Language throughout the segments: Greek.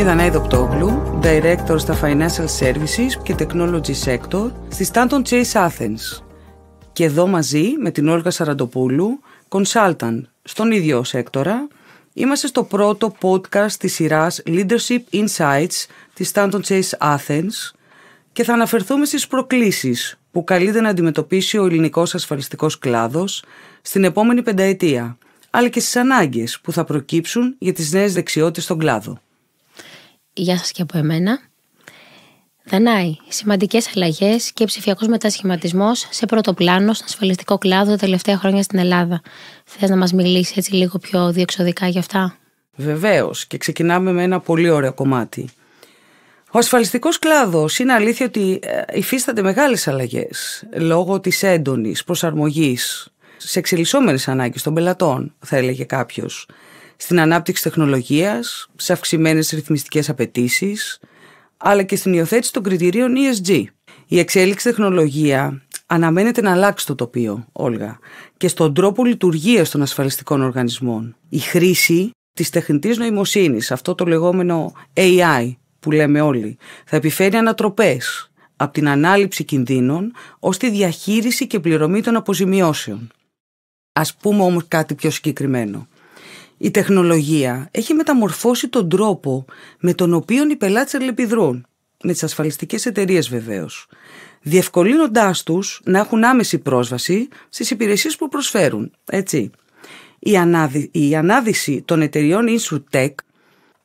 Είμαι η Δανάη Δοκτόγλου, Director στα Financial Services και Technology Sector στη Stanton Chase Athens. Και εδώ μαζί με την Όλγα Σαραντοπούλου, Consultant στον ίδιο σέκτορα, είμαστε στο πρώτο podcast της σειράς Leadership Insights της Stanton Chase Athens και θα αναφερθούμε στις προκλήσεις που καλείται να αντιμετωπίσει ο ελληνικός ασφαλιστικός κλάδος στην επόμενη πενταετία, αλλά και στις ανάγκες που θα προκύψουν για τις νέες δεξιότητες στον κλάδο. Γεια σας και από εμένα. Δανάη, σημαντικές αλλαγές και ψηφιακός μετασχηματισμός σε πρώτο πλάνο στον ασφαλιστικό κλάδο τα τελευταία χρόνια στην Ελλάδα. Θες να μας μιλήσεις έτσι λίγο πιο διεξοδικά γι' αυτά; Βεβαίως και ξεκινάμε με ένα πολύ ωραίο κομμάτι. Ο ασφαλιστικός κλάδος είναι αλήθεια ότι ε, υφίσταται μεγάλες αλλαγές λόγω της έντονης προσαρμογής σε εξελισσόμενες ανάγκες των πελατών, θα έλεγε κάποιος, στην ανάπτυξη τεχνολογίας, σε αυξημένες ρυθμιστικές απαιτήσεις, αλλά και στην υιοθέτηση των κριτηρίων ESG. Η εξέλιξη τεχνολογία αναμένεται να αλλάξει το τοπίο, Όλγα, και στον τρόπο λειτουργίας των ασφαλιστικών οργανισμών. Η χρήση της τεχνητής νοημοσύνης, αυτό το λεγόμενο AI που λέμε όλοι, θα επιφέρει ανατροπές από την ανάληψη κινδύνων ως τη διαχείριση και πληρωμή των αποζημιώσεων. Ας πούμε όμως κάτι πιο συγκεκριμένο. Η τεχνολογία έχει μεταμορφώσει τον τρόπο με τον οποίο οι πελάτες αλληλεπιδρούν, με τις ασφαλιστικές εταιρείες βεβαίως, διευκολύνοντάς τους να έχουν άμεση πρόσβαση στις υπηρεσίες που προσφέρουν, έτσι. Η, ανάδυ... η ανάδυση των εταιριών InsurTech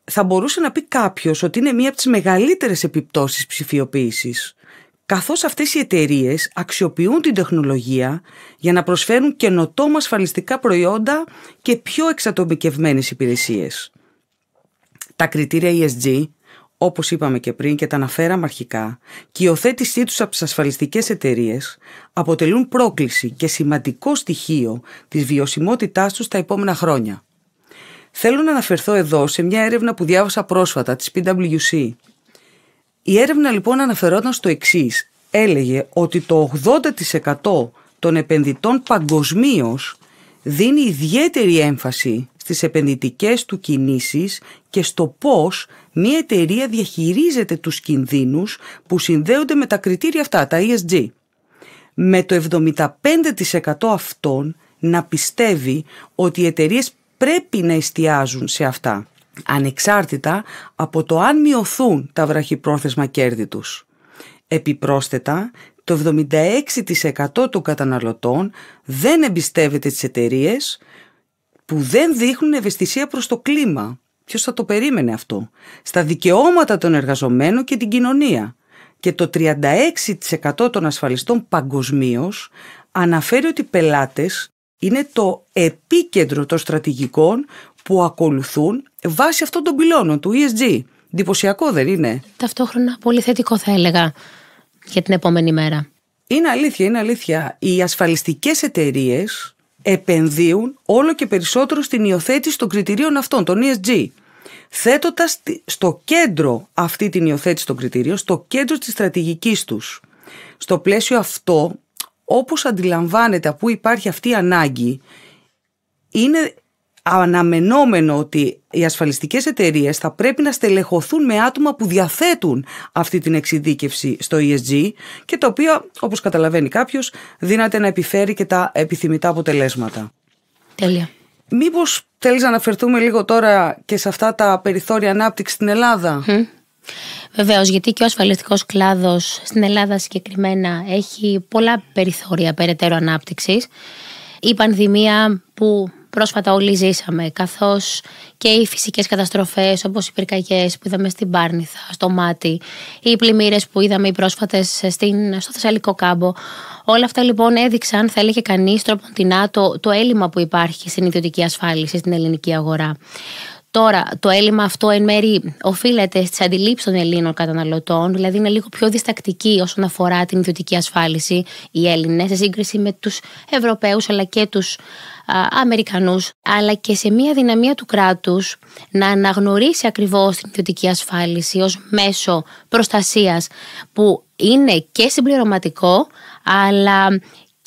θα μπορούσε να πει κάποιος ότι είναι μία από τις μεγαλύτερες επιπτώσεις ψηφιοποίησης καθώς αυτές οι εταιρείες αξιοποιούν την τεχνολογία για να προσφέρουν καινοτόμα ασφαλιστικά προϊόντα και πιο εξατομικευμένες υπηρεσίες. Τα κριτήρια ESG, όπως είπαμε και πριν και τα αναφέραμε αρχικά, και η οθέτησή τους από τις ασφαλιστικές εταιρείες αποτελούν πρόκληση και σημαντικό στοιχείο της βιωσιμότητάς τους τα επόμενα χρόνια. Θέλω να αναφερθώ εδώ σε μια έρευνα που διάβασα πρόσφατα της PwC η έρευνα λοιπόν αναφερόταν στο εξής. Έλεγε ότι το 80% των επενδυτών παγκοσμίως δίνει ιδιαίτερη έμφαση στις επενδυτικές του κινήσεις και στο πώς μια εταιρεία διαχειρίζεται τους κινδύνους που συνδέονται με τα κριτήρια αυτά, τα ESG. Με το 75% αυτών να πιστεύει ότι οι εταιρείες πρέπει να εστιάζουν σε αυτά ανεξάρτητα από το αν μειωθούν τα βραχυπρόθεσμα κέρδη τους. Επιπρόσθετα, το 76% των καταναλωτών δεν εμπιστεύεται τις εταιρείες που δεν δείχνουν ευαισθησία προς το κλίμα. Ποιος θα το περίμενε αυτό; Στα δικαιώματα των εργαζομένων και την κοινωνία. Και το 36% των ασφαλιστών παγκοσμίως αναφέρει ότι οι πελάτες είναι το επίκεντρο των στρατηγικών που ακολουθούν βάσει αυτών των πυλώνων του ESG. Εντυπωσιακό δεν είναι. Ταυτόχρονα πολύ θετικό θα έλεγα για την επόμενη μέρα. Είναι αλήθεια, είναι αλήθεια. Οι ασφαλιστικές εταιρείες επενδύουν όλο και περισσότερο στην υιοθέτηση των κριτηρίων αυτών, των ESG. Θέτοντας στο κέντρο αυτή την υιοθέτηση των κριτηρίων, στο κέντρο της στρατηγικής τους. Στο πλαίσιο αυτό, όπως αντιλαμβάνεται από πού υπάρχει αυτή η ανάγκη, είναι αναμενόμενο ότι οι ασφαλιστικές εταιρείες θα πρέπει να στελεχωθούν με άτομα που διαθέτουν αυτή την εξειδίκευση στο ESG και το οποίο, όπως καταλαβαίνει κάποιος, δύναται να επιφέρει και τα επιθυμητά αποτελέσματα. Τέλεια. Μήπως θέλεις να αναφερθούμε λίγο τώρα και σε αυτά τα περιθώρια ανάπτυξης στην Ελλάδα; Mm. Βεβαίως, γιατί και ο ασφαλιστικός κλάδος στην Ελλάδα συγκεκριμένα έχει πολλά περιθώρια περαιτέρω ανάπτυξης. Η πανδημία που πρόσφατα όλοι ζήσαμε, καθώς και οι φυσικές καταστροφές όπως οι πυρκαγιές που είδαμε στην Πάρνηθα, στο Μάτι, οι πλημμύρες που είδαμε οι πρόσφατες στην, στο Θεσσαλικό κάμπο. Όλα αυτά λοιπόν έδειξαν, θα έλεγε κανείς, τροποντινά το, το έλλειμμα που υπάρχει στην ιδιωτική ασφάλιση στην ελληνική αγορά. Τώρα, το έλλειμμα αυτό εν μέρη οφείλεται στις αντιλήψεις των Ελλήνων καταναλωτών, δηλαδή είναι λίγο πιο διστακτική όσον αφορά την ιδιωτική ασφάλιση οι Έλληνες, σε σύγκριση με τους Ευρωπαίους αλλά και τους Αμερικανούς, αλλά και σε μια δυναμία του κράτους να αναγνωρίσει ακριβώς την ιδιωτική ασφάλιση ως μέσο προστασίας που είναι και συμπληρωματικό, αλλά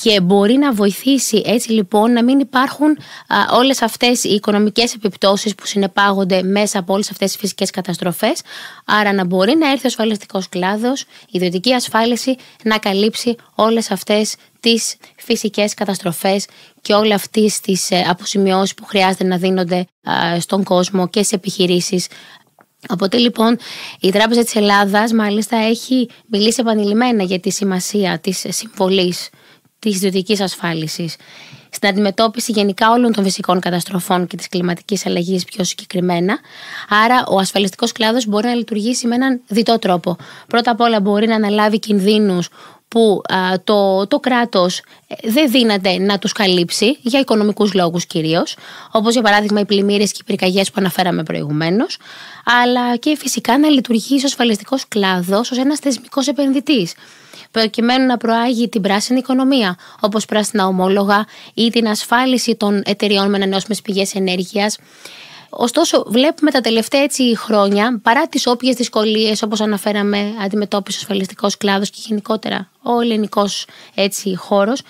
και μπορεί να βοηθήσει έτσι λοιπόν να μην υπάρχουν α, όλες αυτές οι οικονομικές επιπτώσεις που συνεπάγονται μέσα από όλες αυτές τις φυσικές καταστροφές. Άρα να μπορεί να έρθει ο ασφαλιστικός κλάδος, η ιδιωτική ασφάλιση να καλύψει όλες αυτές τις φυσικές καταστροφές και όλα αυτές τις ε, αποσημειώσεις που χρειάζεται να δίνονται στον κόσμο και σε επιχειρήσεις. Οπότε λοιπόν η Τράπεζα της Ελλάδας μάλιστα έχει μιλήσει επανειλημμένα για τη σημασία της συμβολής της ιδιωτικής ασφάλισης στην αντιμετώπιση γενικά όλων των φυσικών καταστροφών και της κλιματικής αλλαγής πιο συγκεκριμένα. Άρα ο ασφαλιστικός κλάδος μπορεί να λειτουργήσει με έναν διτό τρόπο. Πρώτα απ' όλα μπορεί να αναλάβει κινδύνους που το, το κράτος ε, δεν δύναται να τους καλύψει για οικονομικούς λόγους κυρίως, όπως για παράδειγμα οι πλημμύρες και οι πυρκαγιές που αναφέραμε προηγουμένως, αλλά και φυσικά να λειτουργήσει ο ασφαλιστικός κλάδος ως ένας θεσμικός επενδυτής προκειμένου να προάγει την πράσινη οικονομία, όπως πράσινα ομόλογα ή την ασφάλιση των εταιριών με ανανεώσιμες πηγές ενέργειας, Ωστόσο, βλέπουμε τα τελευταία έτσι χρόνια, παρά τις όποιες δυσκολίες, όπως αναφέραμε, αντιμετώπισε ο ασφαλιστικός κλάδος και γενικότερα ο ελληνικός χώρος,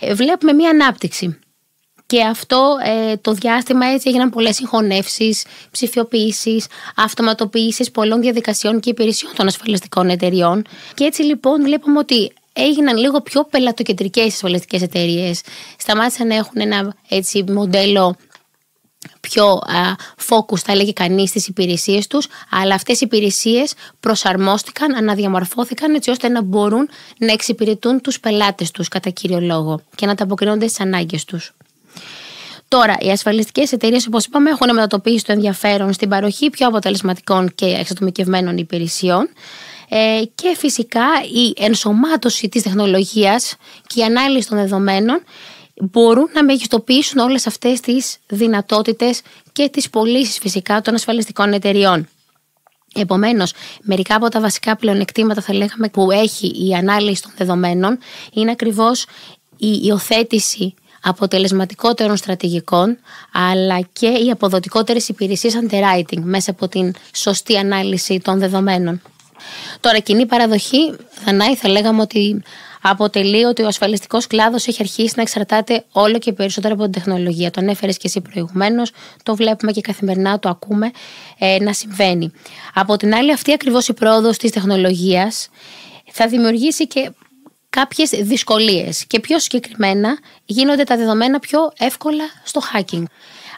ε, βλέπουμε μία ανάπτυξη. Και αυτό ε, το διάστημα έτσι έγιναν πολλές συγχωνεύσεις, ψηφιοποιήσεις, αυτοματοποιήσεις πολλών διαδικασιών και υπηρεσιών των ασφαλιστικών εταιριών. Και έτσι λοιπόν βλέπουμε ότι έγιναν λίγο πιο πελατοκεντρικές οι ασφαλιστικές εταιρείες. Σταμάτησαν να έχουν ένα έτσι μοντέλο πιο focus θα έλεγε κανείς στις υπηρεσίες τους αλλά αυτές οι υπηρεσίες προσαρμόστηκαν, αναδιαμορφώθηκαν έτσι ώστε να μπορούν να εξυπηρετούν τους πελάτες τους κατά κύριο λόγο και να τα αποκρίνονται στις ανάγκες τους. Τώρα, οι ασφαλιστικές εταιρείες, όπως είπαμε, έχουν μετατοπίσει το ενδιαφέρον στην παροχή πιο αποτελεσματικών και εξατομικευμένων υπηρεσιών. Ε, και φυσικά η ενσωμάτωση της τεχνολογίας και η ανάλυση των δεδομένων μπορούν να μεγιστοποιήσουν όλες αυτές τις δυνατότητες και τις πωλήσεις φυσικά των ασφαλιστικών εταιριών. Επομένως, μερικά από τα βασικά πλεονεκτήματα θα λέγαμε που έχει η ανάλυση των δεδομένων είναι ακριβώς η υιοθέτηση αποτελεσματικότερων στρατηγικών αλλά και οι αποδοτικότερες υπηρεσίες underwriting μέσα από την σωστή ανάλυση των δεδομένων. Τώρα, κοινή παραδοχή, Δανάη, θα λέγαμε ότι αποτελεί ότι ο ασφαλιστικός κλάδος έχει αρχίσει να εξαρτάται όλο και περισσότερο από την τεχνολογία. Το ανέφερες και εσύ προηγουμένως, το βλέπουμε και καθημερινά το ακούμε ε, να συμβαίνει. Από την άλλη, αυτή ακριβώς η πρόοδος της τεχνολογίας θα δημιουργήσει και κάποιες δυσκολίες και πιο συγκεκριμένα γίνονται τα δεδομένα πιο εύκολα στο hacking.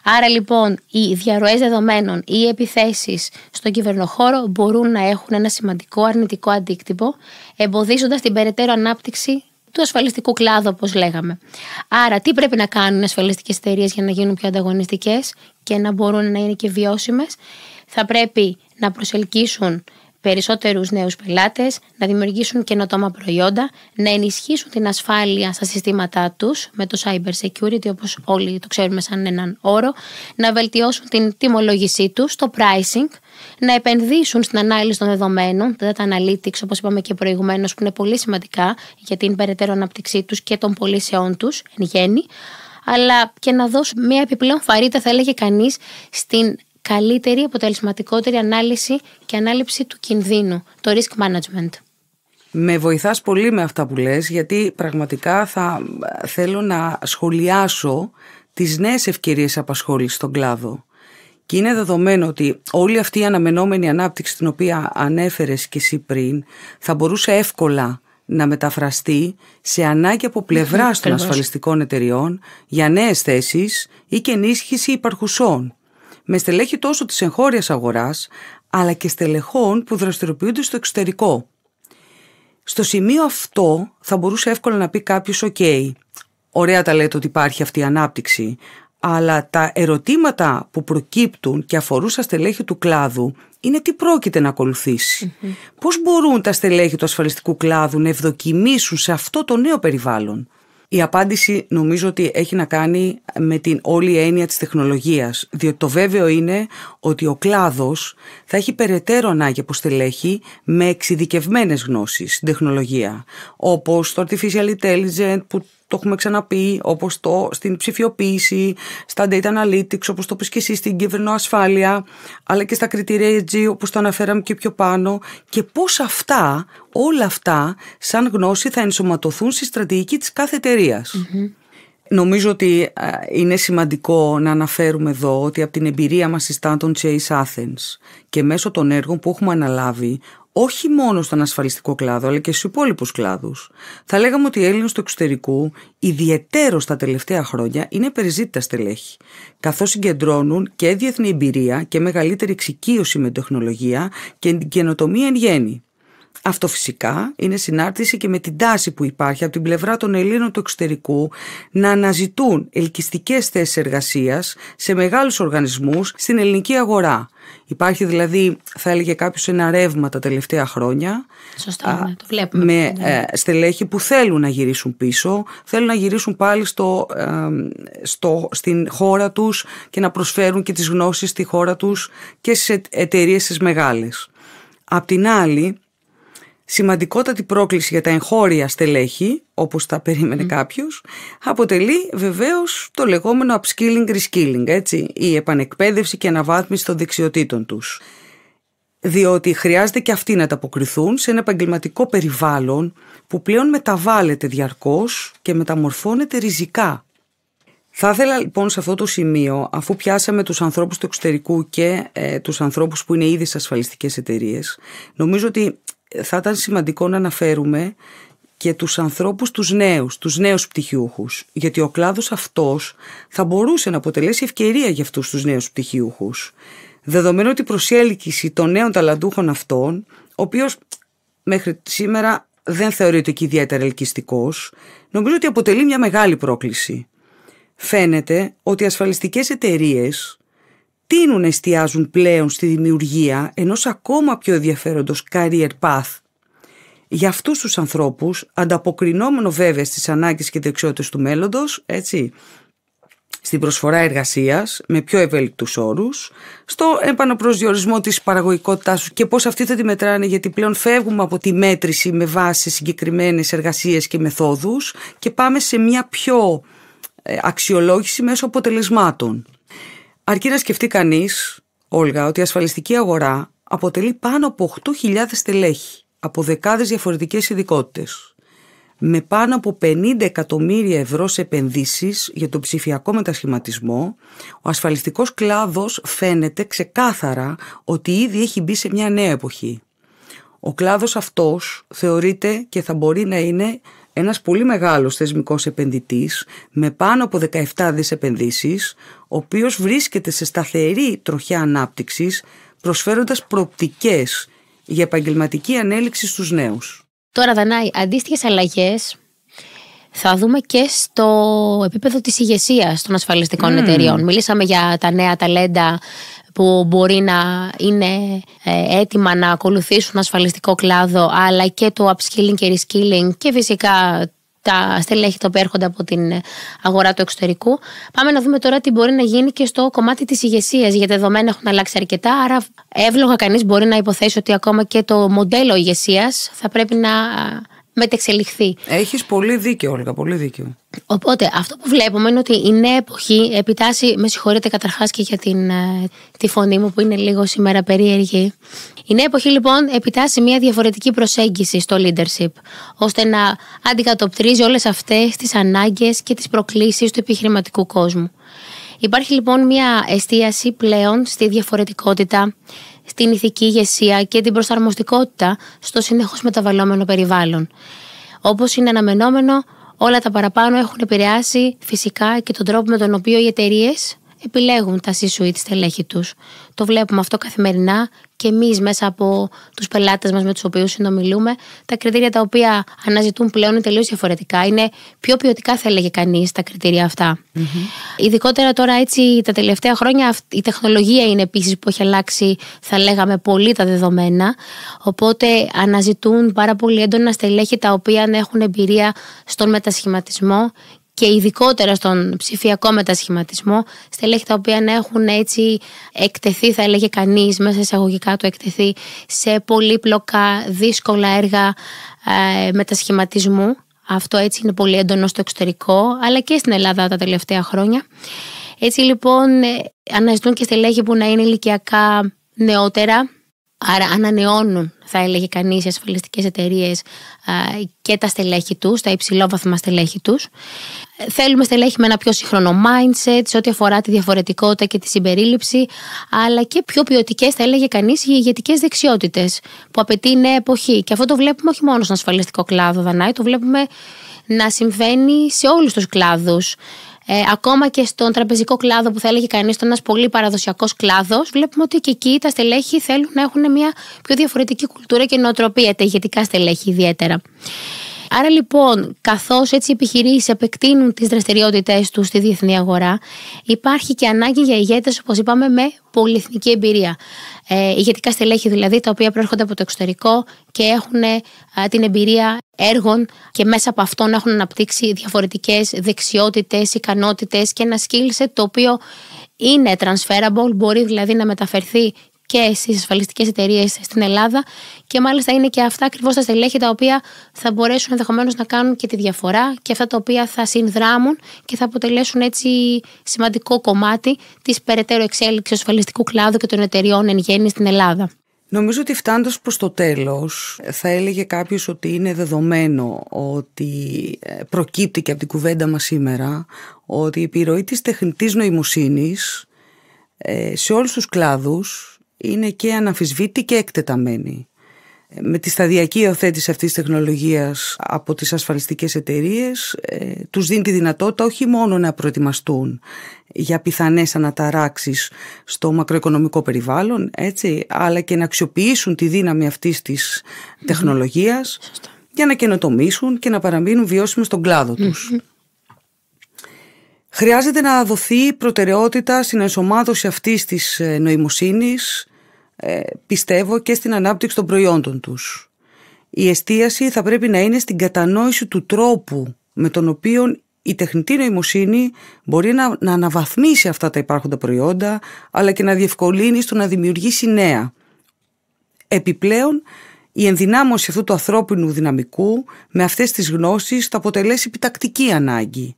Άρα λοιπόν οι διαρροές δεδομένων ή οι επιθέσεις στον κυβερνοχώρο μπορούν να έχουν ένα σημαντικό αρνητικό αντίκτυπο εμποδίζοντας την περαιτέρω ανάπτυξη του ασφαλιστικού κλάδου όπως λέγαμε. Άρα τι πρέπει να κάνουν οι ασφαλιστικές εταιρείες για να γίνουν πιο ανταγωνιστικές και να μπορούν να είναι και βιώσιμες; Θα πρέπει να προσελκύσουν περισσότερους νέους πελάτες, να δημιουργήσουν καινοτόμα προϊόντα, να ενισχύσουν την ασφάλεια στα συστήματά τους με το cyber security όπως όλοι το ξέρουμε σαν έναν όρο, να βελτιώσουν την τιμολόγησή τους, το pricing, να επενδύσουν στην ανάλυση των δεδομένων, τα data analytics όπως είπαμε και προηγουμένως που είναι πολύ σημαντικά για την περαιτέρω αναπτυξή τους και των πωλήσεών τους εν γέννη, αλλά και να δώσουν μια επιπλέον φαρήτα θα έλεγε κανείς στην καλύτερη, αποτελεσματικότερη ανάλυση και ανάληψη του κινδύνου, το risk management. Με βοηθάς πολύ με αυτά που λες γιατί πραγματικά θα θέλω να σχολιάσω τις νέες ευκαιρίες απασχόλησης στον κλάδο. Και είναι δεδομένο ότι όλη αυτή η αναμενόμενη ανάπτυξη την οποία ανέφερες και εσύ πριν θα μπορούσε εύκολα να μεταφραστεί σε ανάγκη από πλευράς των ασφαλιστικών εταιριών για νέες θέσεις ή και ενίσχυση υπαρχουσών με στελέχη τόσο της εγχώριας αγοράς, αλλά και στελεχών που δραστηριοποιούνται στο εξωτερικό. Στο σημείο αυτό θα μπορούσε εύκολα να πει κάποιος «ΟΚ, ωραία τα λέτε ότι υπάρχει αυτή η ανάπτυξη», αλλά τα ερωτήματα που προκύπτουν και αφορούν στα στελέχη του κλάδου είναι τι πρόκειται να ακολουθήσει. Πώς μπορούν τα στελέχη του ασφαλιστικού κλάδου να ευδοκιμήσουν σε αυτό το νέο περιβάλλον; Η απάντηση νομίζω ότι έχει να κάνει με την όλη έννοια της τεχνολογίας, διότι το βέβαιο είναι ότι ο κλάδος θα έχει περαιτέρω ανάγκη από στελέχη με εξειδικευμένες γνώσεις στην τεχνολογία, όπως το artificial intelligence που το έχουμε ξαναπεί, όπως το στην ψηφιοποίηση, στα data analytics, όπως το πεις και εσύ στην κυβερνοασφάλεια, αλλά και στα κριτήρια ESG, όπως το αναφέραμε και πιο πάνω, και πώς αυτά, όλα αυτά, σαν γνώση θα ενσωματωθούν στη στρατηγική της κάθε Νομίζω ότι είναι σημαντικό να αναφέρουμε εδώ ότι από την εμπειρία μας στη Stanton Chase Athens και μέσω των έργων που έχουμε αναλάβει όχι μόνο στον ασφαλιστικό κλάδο αλλά και στους υπόλοιπους κλάδους. Θα λέγαμε ότι οι Έλληνες του εξωτερικού ιδιαιτέρως τα τελευταία χρόνια είναι περιζήτητα στελέχη καθώς συγκεντρώνουν και διεθνή εμπειρία και μεγαλύτερη εξοικείωση με τεχνολογία και την καινοτομία εν γέννη. Αυτό φυσικά είναι συνάρτηση και με την τάση που υπάρχει από την πλευρά των Ελλήνων του εξωτερικού να αναζητούν ελκυστικές θέσεις εργασίας σε μεγάλους οργανισμούς στην ελληνική αγορά. Υπάρχει δηλαδή, θα έλεγε κάποιος, ένα ρεύμα τα τελευταία χρόνια. Σωστά, ναι, το βλέπουμε. Με ναι. ε, στελέχη που θέλουν να γυρίσουν πίσω, θέλουν να γυρίσουν πάλι στο, ε, στο, στην χώρα τους και να προσφέρουν και τις γνώσεις στη χώρα τους και στις εταιρείες τις μεγάλες. Απ' την άλλη, σημαντικότατη πρόκληση για τα εγχώρια στελέχη, όπως τα περίμενε mm. κάποιος, αποτελεί βεβαίως το λεγόμενο upskilling, reskilling, έτσι, η επανεκπαίδευση και αναβάθμιση των δεξιοτήτων τους. Διότι χρειάζεται και αυτοί να ανταποκριθούν σε ένα επαγγελματικό περιβάλλον που πλέον μεταβάλλεται διαρκώς και μεταμορφώνεται ριζικά. Θα ήθελα λοιπόν σε αυτό το σημείο, αφού πιάσαμε τους ανθρώπους του εξωτερικού και ε, τους ανθρώπους που είναι ήδη σε ασφαλιστικές εταιρείες, νομίζω ότι θα ήταν σημαντικό να αναφέρουμε και τους ανθρώπους τους νέους, τους νέους πτυχιούχους, γιατί ο κλάδος αυτός θα μπορούσε να αποτελέσει ευκαιρία για αυτούς τους νέους πτυχιούχους. Δεδομένου ότι η προσέλκυση των νέων ταλαντούχων αυτών, ο οποίος μέχρι σήμερα δεν θεωρείται και ιδιαίτερα ελκυστικός, νομίζω ότι αποτελεί μια μεγάλη πρόκληση. Φαίνεται ότι οι ασφαλιστικές εταιρείες τείνουν να εστιάζουν πλέον στη δημιουργία ενός ακόμα πιο ενδιαφέροντος career path; Για αυτούς τους ανθρώπους, ανταποκρινόμενο βέβαια στις ανάγκες και δεξιότητες του μέλλοντος, έτσι, στην προσφορά εργασίας με πιο ευέλικτους όρους, στο επαναπροσδιορισμό της παραγωγικότητάς τους και πώς αυτοί θα τη μετράνε γιατί πλέον φεύγουμε από τη μέτρηση με βάση συγκεκριμένες εργασίες και μεθόδους και πάμε σε μια πιο ε, αξιολόγηση μέσω αποτελεσμάτων. Αρκεί να σκεφτεί κανείς, Όλγα, ότι η ασφαλιστική αγορά αποτελεί πάνω από 8.000 στελέχη από δεκάδες διαφορετικές ειδικότητες. Με πάνω από 50 εκατομμύρια ευρώ σε επενδύσεις για τον ψηφιακό μετασχηματισμό, ο ασφαλιστικός κλάδος φαίνεται ξεκάθαρα ότι ήδη έχει μπει σε μια νέα εποχή. Ο κλάδος αυτός θεωρείται και θα μπορεί να είναι ένας πολύ μεγάλος θεσμικός επενδυτής με πάνω από 17 δις επενδύσεις, ο οποίος βρίσκεται σε σταθερή τροχιά ανάπτυξης, προσφέροντας προοπτικές για επαγγελματική ανέλυξη στους νέους. Τώρα, Δανάη, αντίστοιχες αλλαγές θα δούμε και στο επίπεδο της ηγεσίας των ασφαλιστικών mm. εταιριών. Μιλήσαμε για τα νέα ταλέντα που μπορεί να είναι ε, έτοιμα να ακολουθήσουν ασφαλιστικό κλάδο, αλλά και το upskilling και reskilling και φυσικά τα στελέχη τα οποία έρχονται από την αγορά του εξωτερικού. Πάμε να δούμε τώρα τι μπορεί να γίνει και στο κομμάτι της ηγεσίας, γιατί τα δεδομένα έχουν αλλάξει αρκετά. Άρα, εύλογα κανείς μπορεί να υποθέσει ότι ακόμα και το μοντέλο ηγεσίας θα πρέπει να μετεξελιχθεί. Έχεις πολύ δίκιο, Όλγα, πολύ δίκιο. Οπότε, αυτό που βλέπουμε είναι ότι η νέα εποχή επιτάσσει. Με συγχωρείτε καταρχάς και για την, ε, τη φωνή μου που είναι λίγο σήμερα περίεργη. Η νέα εποχή, λοιπόν, επιτάσσει μια διαφορετική προσέγγιση στο leadership, ώστε να αντικατοπτρίζει όλες αυτές τις ανάγκες και τις προκλήσεις του επιχειρηματικού κόσμου. Υπάρχει λοιπόν μια εστίαση πλέον στη διαφορετικότητα, στην ηθική ηγεσία και την προσαρμοστικότητα στο συνεχώς μεταβαλλόμενο περιβάλλον. Όπως είναι αναμενόμενο, όλα τα παραπάνω έχουν επηρεάσει φυσικά και τον τρόπο με τον οποίο οι εταιρείες επιλέγουν τα C-suite στελέχη τους. Το βλέπουμε αυτό καθημερινά και εμείς μέσα από τους πελάτες μας με τους οποίους συνομιλούμε, τα κριτήρια τα οποία αναζητούν πλέον είναι τελείως διαφορετικά. Είναι πιο ποιοτικά, θα έλεγε κανείς, τα κριτήρια Ειδικότερα τώρα έτσι τα τελευταία χρόνια η τεχνολογία είναι επίσης που έχει αλλάξει, θα λέγαμε, πολύ τα δεδομένα. Οπότε αναζητούν πάρα πολύ έντονα στελέχη τα οποία έχουν εμπειρία στον μετασχηματισμό και ειδικότερα στον ψηφιακό μετασχηματισμό, στελέχη τα οποία να έχουν έτσι εκτεθεί, θα έλεγε κανείς, μέσα εισαγωγικά του εκτεθεί σε πολύπλοκα, δύσκολα έργα ε, μετασχηματισμού Αυτό έτσι είναι πολύ έντονο στο εξωτερικό, αλλά και στην Ελλάδα τα τελευταία χρόνια. Έτσι λοιπόν ε, αναζητούν και στελέχη που να είναι ηλικιακά νεότερα, άρα ανανεώνουν θα έλεγε κανείς οι ασφαλιστικές εταιρείες και τα στελέχη τους, τα υψηλόβαθμα στελέχη τους. Θέλουμε στελέχη με ένα πιο σύγχρονο mindset σε ό,τι αφορά τη διαφορετικότητα και τη συμπερίληψη, αλλά και πιο ποιοτικές, θα έλεγε κανείς, οι ηγετικές δεξιότητες που απαιτεί η νέα εποχή. Και αυτό το βλέπουμε όχι μόνο στον ασφαλιστικό κλάδο, Δανάη, το βλέπουμε να συμβαίνει σε όλους τους κλάδους. Ε, ακόμα και στον τραπεζικό κλάδο που θα έλεγε κανείς, στον ένας πολύ παραδοσιακός κλάδος, βλέπουμε ότι και εκεί τα στελέχη θέλουν να έχουν μια πιο διαφορετική κουλτούρα και νοοτροπία, τα ηγετικά στελέχη ιδιαίτερα. Άρα λοιπόν, καθώς έτσι οι επιχειρήσεις επεκτείνουν τις δραστηριότητές τους στη διεθνή αγορά, υπάρχει και ανάγκη για ηγέτες, όπως είπαμε, με πολυεθνική εμπειρία. Ε, ηγετικά στελέχη δηλαδή, τα οποία προέρχονται από το εξωτερικό και έχουν ε, την εμπειρία έργων και μέσα από αυτόν έχουν αναπτύξει διαφορετικές δεξιότητες, ικανότητες και ένα skill set το οποίο είναι transferable, μπορεί δηλαδή να μεταφερθεί και στις ασφαλιστικές εταιρείες στην Ελλάδα και μάλιστα είναι και αυτά ακριβώς τα στελέχη τα οποία θα μπορέσουν ενδεχομένως να κάνουν και τη διαφορά και αυτά τα οποία θα συνδράμουν και θα αποτελέσουν έτσι σημαντικό κομμάτι της περαιτέρω εξέλιξης ασφαλιστικού κλάδου και των εταιριών εν γέννη στην Ελλάδα. Νομίζω ότι φτάνοντας προς το τέλος, θα έλεγε κάποιος ότι είναι δεδομένο ότι ε, προκύπτει και από την κουβέντα μας σήμερα ότι η επιρροή της τεχνητής νοημοσύνης ε, σε όλους τους κλάδους είναι και αναμφισβήτη και εκτεταμένη. Με τη σταδιακή υιοθέτηση αυτής της τεχνολογίας από τις ασφαλιστικές εταιρείες ε, τους δίνει τη δυνατότητα όχι μόνο να προετοιμαστούν για πιθανές αναταράξεις στο μακροοικονομικό περιβάλλον έτσι, αλλά και να αξιοποιήσουν τη δύναμη αυτής της τεχνολογίας για να καινοτομήσουν και να παραμείνουν βιώσιμοι στον κλάδο τους. Χρειάζεται να δοθεί προτεραιότητα στην ενσωμάτωση αυτής της ε, νοημοσύνης ε, πιστεύω και στην ανάπτυξη των προϊόντων τους. Η εστίαση θα πρέπει να είναι στην κατανόηση του τρόπου με τον οποίο η τεχνητή νοημοσύνη μπορεί να, να αναβαθμίσει αυτά τα υπάρχοντα προϊόντα αλλά και να διευκολύνει στο να δημιουργήσει νέα. Επιπλέον, η ενδυνάμωση αυτού του ανθρώπινου δυναμικού με αυτές τις γνώσεις θα αποτελέσει επιτακτική ανάγκη.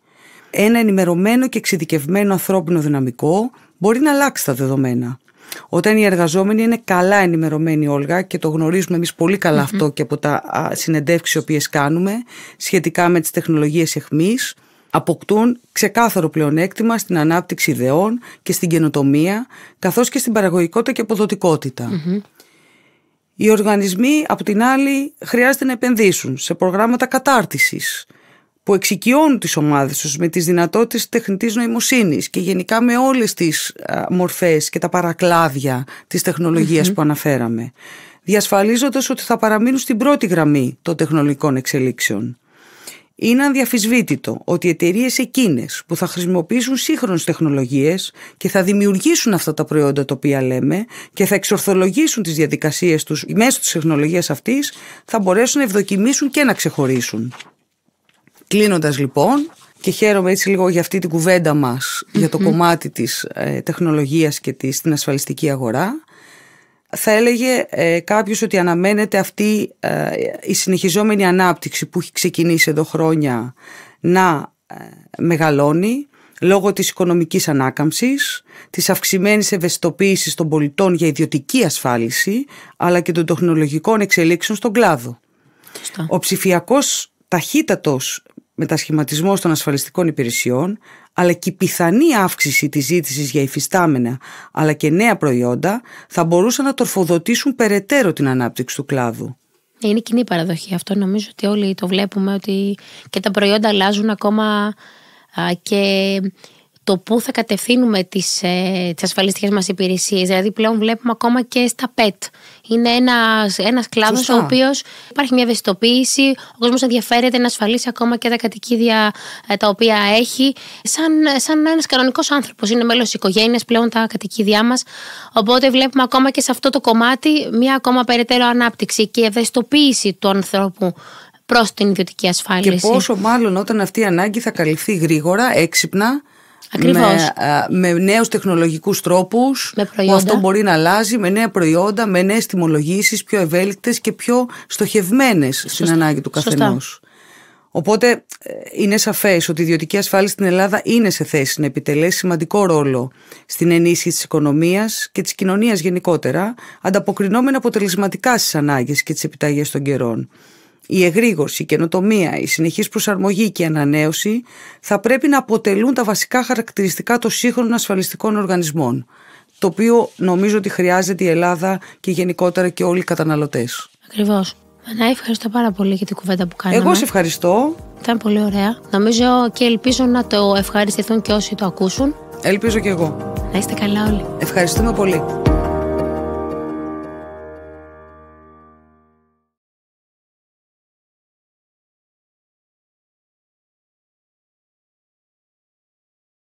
Ένα ενημερωμένο και εξειδικευμένο ανθρώπινο δυναμικό μπορεί να αλλάξει τα δεδομένα. Όταν οι εργαζόμενοι είναι καλά ενημερωμένοι, Όλγα, και το γνωρίζουμε εμείς πολύ αυτό και από τα συνεντεύξεις οι οποίες κάνουμε σχετικά με τις τεχνολογίες εχμής, αποκτούν ξεκάθαρο πλεονέκτημα στην ανάπτυξη ιδεών και στην καινοτομία, καθώς και στην παραγωγικότητα και αποδοτικότητα. Οι οργανισμοί, από την άλλη, χρειάζεται να επενδύσουν σε προγράμματα κατάρτισης, που εξοικειώνουν τις ομάδες τους με τις δυνατότητες τεχνητής νοημοσύνης και γενικά με όλες τις μορφές και τα παρακλάδια της τεχνολογιας που αναφέραμε, διασφαλίζοντας ότι θα παραμείνουν στην πρώτη γραμμή των τεχνολογικών εξελίξεων. Είναι αδιαφυσβήτητο ότι οι εταιρείες εκείνες που θα χρησιμοποιήσουν σύγχρονες τεχνολογίες και θα δημιουργήσουν αυτά τα προϊόντα τα οποία λέμε και θα εξορθολογήσουν τις διαδικασίες τους μέσω της τεχνολογίας αυτής θα μπορέσουν να ευδοκιμήσουν και να ξεχωρίσουν. Κλείνοντας λοιπόν, και χαίρομαι έτσι λίγο για αυτή την κουβέντα μας για το κομμάτι της ε, τεχνολογίας και της, στην ασφαλιστική αγορά θα έλεγε ε, κάποιος ότι αναμένεται αυτή ε, η συνεχιζόμενη ανάπτυξη που έχει ξεκινήσει εδώ χρόνια να ε, μεγαλώνει λόγω της οικονομικής ανάκαμψης, της αυξημένης ευαισθητοποίησης των πολιτών για ιδιωτική ασφάλιση αλλά και των τεχνολογικών εξελίξεων στον κλάδο. Ο ψηφιακός ταχύτατος μετασχηματισμός των ασφαλιστικών υπηρεσιών, αλλά και η πιθανή αύξηση της ζήτησης για υφιστάμενα αλλά και νέα προϊόντα θα μπορούσαν να τροφοδοτήσουν περαιτέρω την ανάπτυξη του κλάδου. Είναι κοινή παραδοχή αυτό. Νομίζω ότι όλοι το βλέπουμε ότι και τα προϊόντα αλλάζουν ακόμα και το πού θα κατευθύνουμε τις, ε, τις ασφαλιστικές μας υπηρεσίες. Δηλαδή πλέον βλέπουμε ακόμα και στα ΠΕΤ. Είναι ένας, ένας κλάδος ο οποίος υπάρχει μια ευαισθητοποίηση, ο κόσμος ενδιαφέρεται να ασφαλίσει ακόμα και τα κατοικίδια ε, τα οποία έχει, σαν, σαν ένας κανονικός άνθρωπος. Είναι μέλος της οικογένειας πλέον τα κατοικίδια μας, οπότε βλέπουμε ακόμα και σε αυτό το κομμάτι μια ακόμα περαιτέρω ανάπτυξη και ευαισθητοποίηση του ανθρώπου προς την ιδιωτική ασφάλιση. Και πόσο μάλλον όταν αυτή η ανάγκη θα καλυφθεί γρήγορα, έξυπνα με, με νέους τεχνολογικούς τρόπους που αυτό μπορεί να αλλάζει με νέα προϊόντα, με νέες τιμολογήσεις πιο ευέλικτες και πιο στοχευμένες στην ανάγκη του καθενός. Οπότε ε, είναι σαφές ότι η ιδιωτική ασφάλεια στην Ελλάδα είναι σε θέση να επιτελέσει σημαντικό ρόλο στην ενίσχυση της οικονομίας και της κοινωνίας γενικότερα, ανταποκρινόμενα αποτελεσματικά στις ανάγκες και τις επιταγές των καιρών. Η εγρήγορση, η καινοτομία, η συνεχής προσαρμογή και η ανανέωση θα πρέπει να αποτελούν τα βασικά χαρακτηριστικά των σύγχρονων ασφαλιστικών οργανισμών, το οποίο νομίζω ότι χρειάζεται η Ελλάδα και γενικότερα και όλοι οι καταναλωτές. Ακριβώς. Να ευχαριστώ πάρα πολύ για την κουβέντα που κάναμε. Εγώ σε ευχαριστώ. Ήταν πολύ ωραία. Νομίζω και ελπίζω να το ευχαριστηθούν και όσοι το ακούσουν. Ελπίζω και εγώ. Να είστε καλά όλοι. Ευχαριστούμε πολύ.